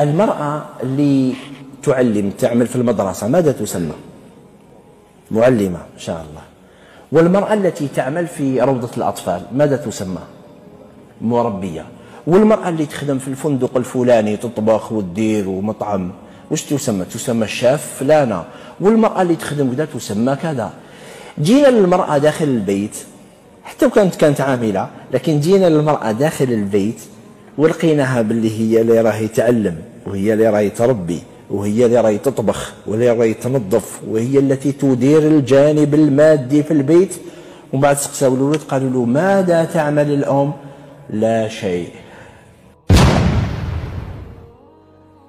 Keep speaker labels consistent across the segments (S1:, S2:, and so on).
S1: المرأة اللي تعلم تعمل في المدرسة ماذا تسمى؟ معلمة إن شاء الله. والمرأة التي تعمل في روضة الأطفال ماذا تسمى؟ مربية. والمرأة اللي تخدم في الفندق الفلاني تطبخ وتدير ومطعم وش تسمى؟ تسمى الشاف فلانة. والمرأة اللي تخدم كذا تسمى كذا. جينا للمرأة داخل البيت حتى وكانت كانت عاملة لكن جينا للمرأة داخل البيت ولقيناها باللي هي اللي راهي تعلم وهي اللي راهي تربي وهي اللي راهي تطبخ واللي راهي تنظف وهي التي تدير الجانب المادي في البيت. ومن بعد سقساو الولد قالوا له ماذا تعمل الأم؟ لا شيء.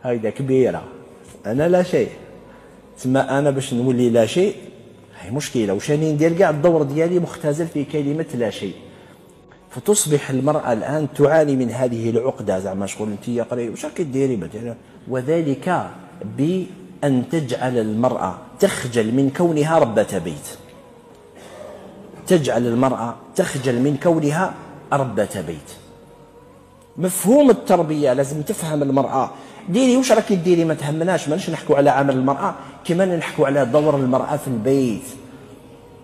S1: هيدا كبيرة. أنا لا شيء. تسمى أنا باش نولي لا شيء؟ هي مشكلة. وشاني ندير كاع الدور ديالي مختزل في كلمة لا شيء. فتصبح المرأة الآن تعاني من هذه العقدة. زعما شغل أنت يا قري واش راكي ديري وذلك بأن تجعل المرأة تخجل من كونها ربة بيت. تجعل المرأة تخجل من كونها ربة بيت. مفهوم التربية لازم تفهم المرأة. ديري واش راكي ديري؟ ما تهمناش ماناش نحكوا على عمل المرأة كما نحكوا على دور المرأة في البيت.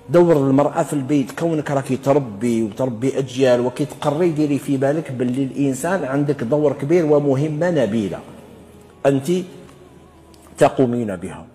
S1: دور المرأة في البيت كونك راكي تربي وتربي أجيال وكي تقري ديري في بالك باللي الإنسان عندك دور كبير ومهمة نبيلة. أنت تقومين بها.